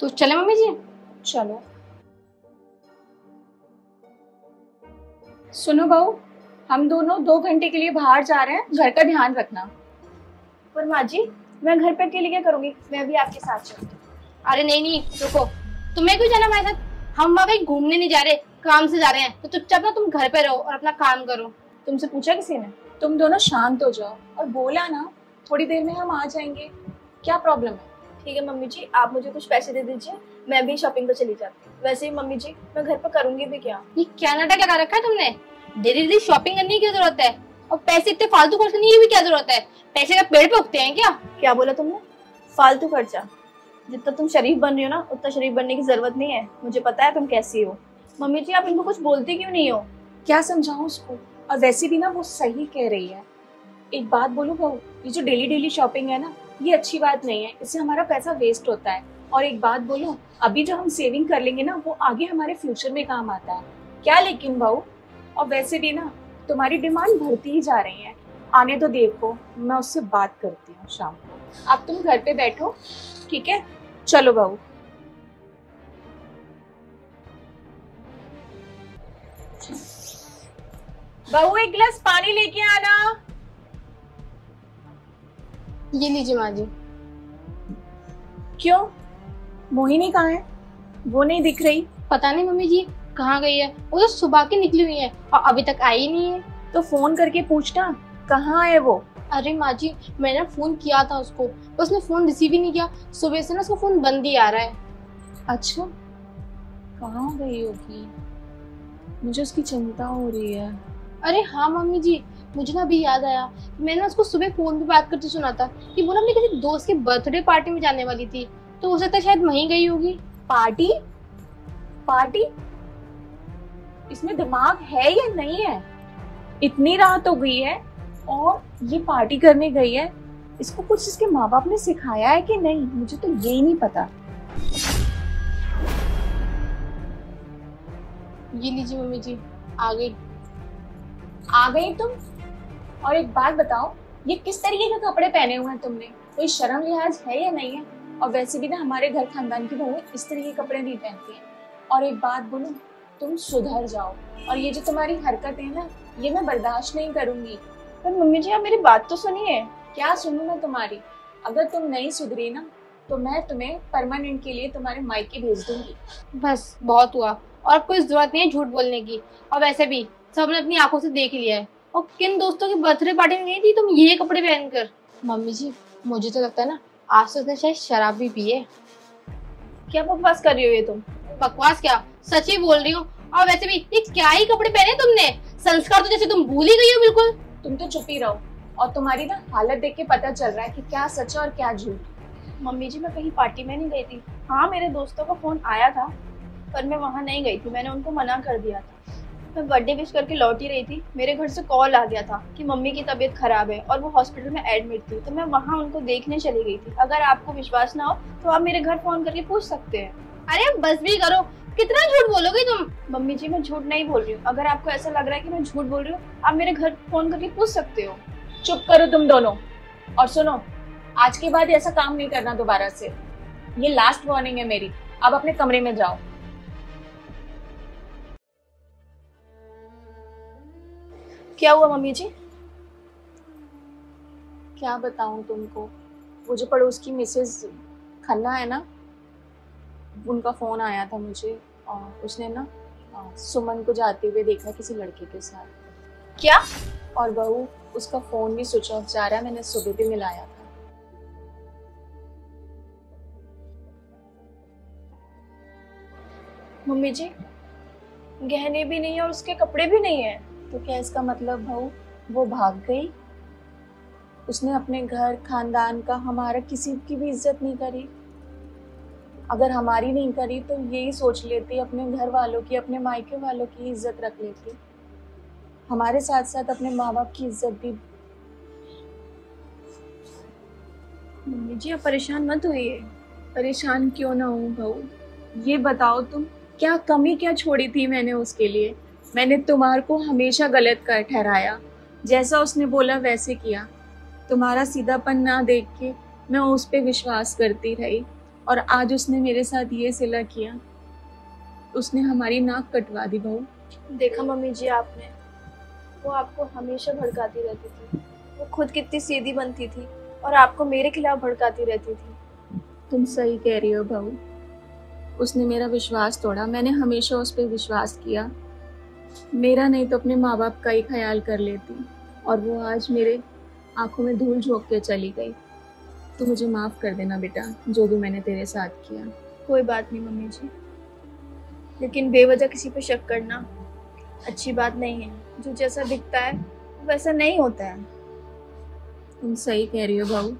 तो चले मम्मी जी? चलो। सुनो बहू हम दोनों दो घंटे के लिए बाहर जा रहे हैं घर का ध्यान रखना। पर माँ जी मैं घर पे अकेले क्या करूँगी? मैं भी आपके साथ चलूँगी अरे नहीं नहीं रुको। तुम्हें क्यों जाना हमारे साथ हम वहाँ कहीं घूमने नहीं जा रहे काम से जा रहे हैं। तो चुपचाप ना तुम घर पे रहो और अपना काम करो। तुमसे पूछा किसी ने? तुम दोनों शांत हो जाओ और बोला ना थोड़ी देर में हम आ जाएँगे। क्या प्रॉब्लम है? ठीक है मम्मी जी आप मुझे कुछ पैसे दे दीजिए मैं भी शॉपिंग पर चली जाती हूँ। वैसे ही मम्मी जी मैं घर पे करूँगी भी क्या? ये क्या नाटक लगा रखा है तुमने? डेली डेली शॉपिंग करने की क्या ज़रूरत है? और पैसे इतने फालतू खर्च करने की भी क्या ज़रूरत है? पैसे का पेड़ पे उगते हैं क्या? क्या बोला तुमने? फालतू खर्चा जितना तुम शरीफ बन रही हो ना उतना शरीफ बनने की ज़रूरत नहीं है। मुझे पता है तुम कैसी हो। मम्मी जी आप इनको कुछ बोलती क्यों नहीं हो? क्या समझाऊं उसको? और वैसे भी ना वो सही कह रही है। एक बात बोलूँ ये जो डेली डेली शॉपिंग है ना ये अच्छी बात नहीं है, इससे हमारा पैसा वेस्ट होता है। और एक बात बोलूँ, अभी जो हम सेविंग कर लेंगे ना, वो आगे हमारे फ्यूचर में काम आता है। क्या लेकिन बहू और वैसे भी ना, तुम्हारी डिमांड बढ़ती ही जा रही है। आने दो देव को, मैं उससे बात करती हूँ शाम को। अब तुम घर पे बैठो, ठीक है? चलो बहू बहू एक गिलास पानी लेके आना। ये लीजिए माँ जी क्यों? मोहिनी कहाँ है? वो नहीं दिख रही। पता नहीं मम्मी जी कहाँ गई है? वो तो सुबह की निकली हुई है और अभी तक आई नहीं है। तो फ़ोन करके पूछना कहाँ है वो? अरे माँ जी मैंने फ़ोन किया था उसको पर उसने फ़ोन रिसीव ही नहीं किया। सुबह से ना उसका फ़ोन बंद ही आ रहा है। अच्छा कहाँ गई होगी? मुझे उसकी चिंता हो रही है। अरे हाँ मम्मी जी मुझे ना अभी याद आया मैंने उसको सुबह फ़ोन पे बात करते सुना था कि वो ना अपने किसी दोस्त के बर्थडे पार्टी में जाने वाली थी। तो हो सकता है शायद वहीं गई होगी। पार्टी? पार्टी? इसमें दिमाग है या नहीं है? इतनी रात हो गई है और ये पार्टी करने गई है। इसको कुछ इसके माँ बाप ने सिखाया है कि नहीं? मुझे तो यही नहीं पता। ये लीजिए मम्मी जी आ गई। आ गई तुम? और एक बात बताओ ये किस तरीके के कपड़े पहने हुए हैं तुमने? कोई शर्म लिहाज है या नहीं है? और वैसे भी ना हमारे घर खानदान की बहू इस तरह के कपड़े नहीं पहनती है। और एक बात बोलूँ तुम सुधर जाओ। और ये जो तुम्हारी हरकत है ना ये मैं बर्दाश्त नहीं करूँगी। पर मम्मी जी आप मेरी बात तो सुनिए। क्या सुनूं मैं तुम्हारी? अगर तुम नहीं सुधरी ना तो मैं तुम्हें परमानेंट के लिए तुम्हारे मायके भेज दूँगी। बस बहुत हुआ। और कोई ज़रूरत नहीं है झूठ बोलने की। और वैसे भी सबने अपनी आँखों से देख लिया है। और किन दोस्तों की बर्थडे पार्टी में गई थी? तुम ये कपड़े पहनकर। मम्मी जी मुझे तो लगता है ना आज तो उसने शायद शराब भी पी है। क्या बकवास कर रही हो ये तुम? बकवास क्या? सच ही बोल रही हूँ? और वैसे भी ये क्या ही कपड़े पहने तुमने? संस्कार तो जैसे तुम भूल ही गई हो बिल्कुल। तुम तो चुप ही रहो। और तुम्हारी ना हालत देख के पता चल रहा है कि क्या सच है और क्या झूठ। मम्मी जी मैं कहीं पार्टी में नहीं गई थी। हाँ मेरे दोस्तों का फ़ोन आया था पर मैं वहाँ नहीं गई थी। मैंने उनको मना कर दिया था। मैं बर्थडे विश करके लौट ही रही थी। मेरे घर से कॉल आ गया था कि मम्मी की तबीयत खराब है और वो हॉस्पिटल में एडमिट थी। तो मैं वहाँ उनको देखने चली गई थी। अगर आपको विश्वास ना हो तो आप मेरे घर फ़ोन करके पूछ सकते हैं। अरे बस भी करो। कितना झूठ बोलोगी तुम? मम्मी जी मैं झूठ नहीं बोल रही हूँ। अगर आपको ऐसा लग रहा है कि मैं झूठ बोल रही हूँ आप मेरे घर फ़ोन करके पूछ सकते हो। चुप करो तुम दोनों। और सुनो आज के बाद ऐसा काम नहीं करना दोबारा से। ये लास्ट वार्निंग है मेरी। अब अपने कमरे में जाओ। क्या हुआ मम्मी जी? क्या बताऊँ तुमको? वो जो पड़ोस की मिसेस खन्ना है ना? उनका फ़ोन आया था मुझे और उसने ना सुमन को जाते हुए देखा किसी लड़के के साथ। क्या? और बहू उसका फ़ोन भी स्विच ऑफ़ जा रहा है मैंने सुबह भी मिलाया था। मम्मी जी गहने भी नहीं है और उसके कपड़े भी नहीं है। तो क्या इसका मतलब बहू वो भाग गई। उसने अपने घर, खानदान का हमारा किसी की भी इज़्ज़त नहीं करी। अगर हमारी नहीं करी तो यही सोच लेती, अपने घर वालों की, अपने मायके वालों की इज़्ज़त रख लेती। हमारे साथ साथ अपने माँ बाप की इज़्ज़त भी। मम्मी जी, आप परेशान मत होइए। परेशान क्यों ना हूँ बहू? ये बताओ तुम, क्या कमी क्या छोड़ी थी मैंने उसके लिए? मैंने तुम्हार को हमेशा गलत कर ठहराया। जैसा उसने बोला वैसे किया। तुम्हारा सीधापन ना देख के मैं उस पर विश्वास करती रही और आज उसने मेरे साथ ये सिला किया। उसने हमारी नाक कटवा दी बहू। देखा मम्मी जी आपने। वो आपको हमेशा भड़काती रहती थी। वो खुद कितनी सीधी बनती थी और आपको मेरे खिलाफ भड़काती रहती थी। तुम सही कह रही हो बहू। उसने मेरा विश्वास तोड़ा। मैंने हमेशा उस पर विश्वास किया। मेरा नहीं तो अपने माँ बाप का ही ख्याल कर लेती और वो आज मेरे आँखों में धूल झोंक के चली गई। तो मुझे माफ़ कर देना बेटा, जो भी मैंने तेरे साथ किया। कोई बात नहीं मम्मी जी। लेकिन बेवजह किसी पर शक करना अच्छी बात नहीं है। जो जैसा दिखता है, वैसा नहीं होता है। तुम सही कह रही हो बहू।